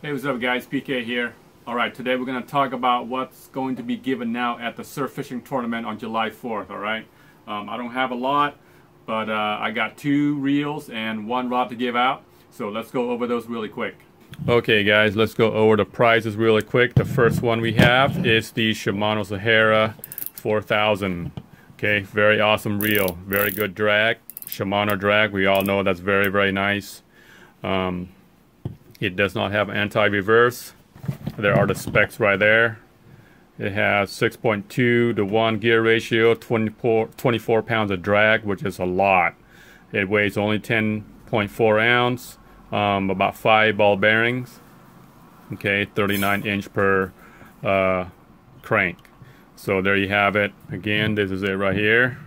Hey, what's up guys? PK here. Alright, today we're going to talk about what's going to be given now at the surf fishing tournament on July 4th, alright? Um, I don't have a lot, but uh, I got two reels and one rod to give out, so let's go over those really quick. Okay guys, let's go over the prizes really quick. The first one we have is the Shimano Sahara 4000. Okay, very awesome reel, very good drag. Shimano drag, we all know that's very, very nice. Um, it does not have anti-reverse. There are the specs right there. It has 6.2 to 1 gear ratio, 24, 24 pounds of drag, which is a lot. It weighs only 10.4 ounce, um, about 5 ball bearings. Okay, 39 inch per uh, crank. So there you have it. Again, this is it right here.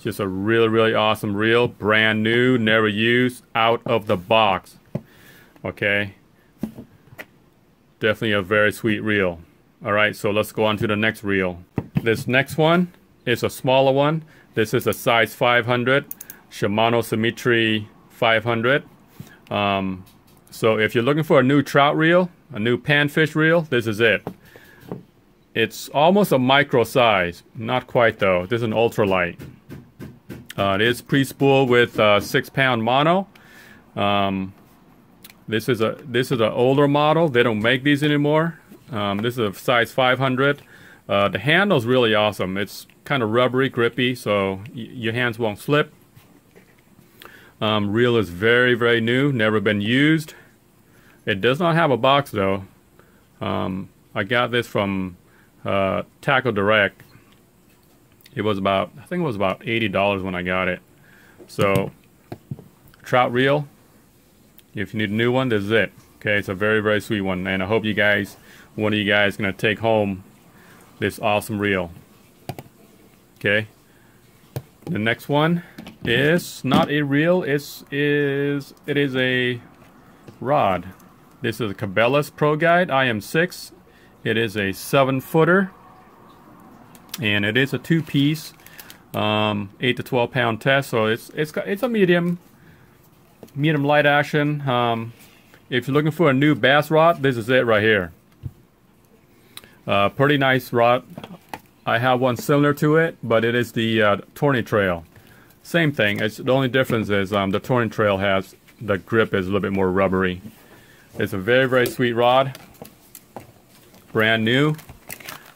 Just a really, really awesome reel. Brand new, never used, out of the box. Okay. Definitely a very sweet reel. Alright, so let's go on to the next reel. This next one is a smaller one. This is a size 500 Shimano Symmetry 500. Um, so if you're looking for a new trout reel, a new panfish reel, this is it. It's almost a micro size. Not quite though. This is an ultralight. Uh, it is pre-spool with uh, six pound mono. Um, this is a this is an older model. They don't make these anymore. Um, this is a size 500. Uh, the handle's really awesome. It's kind of rubbery, grippy, so your hands won't slip. Um, reel is very, very new, never been used. It does not have a box though. Um, I got this from uh, Tackle Direct it was about I think it was about eighty dollars when I got it. So trout reel. If you need a new one, this is it. Okay, it's a very very sweet one, and I hope you guys, one of you guys, gonna take home this awesome reel. Okay. The next one is not a reel. It's is it is a rod. This is a Cabela's Pro Guide IM6. It is a seven footer and it is a two-piece um, 8 to 12 pound test so it's it's it's a medium medium light action um, if you're looking for a new bass rod this is it right here uh, pretty nice rod I have one similar to it but it is the uh, Trail same thing it's the only difference is um, the Tourney Trail has the grip is a little bit more rubbery it's a very very sweet rod brand new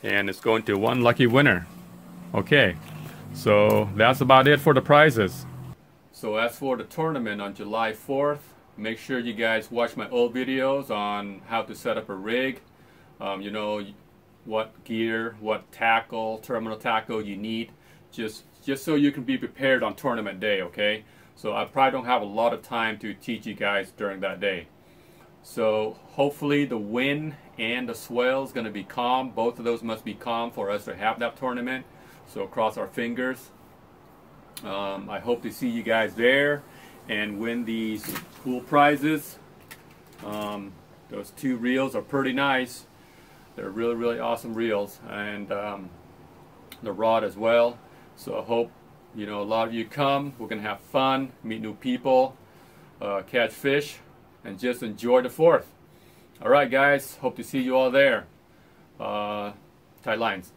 and it's going to one lucky winner. Okay, so that's about it for the prizes. So as for the tournament on July 4th, make sure you guys watch my old videos on how to set up a rig. Um, you know what gear, what tackle, terminal tackle you need, just just so you can be prepared on tournament day. Okay, so I probably don't have a lot of time to teach you guys during that day. So hopefully the wind and the swell is going to be calm. Both of those must be calm for us to have that tournament. So cross our fingers. Um, I hope to see you guys there and win these cool prizes. Um, those two reels are pretty nice. They're really, really awesome reels. And um, the rod as well. So I hope, you know, a lot of you come. We're going to have fun, meet new people, uh, catch fish and just enjoy the fourth. All right, guys. Hope to see you all there. Uh, tight lines.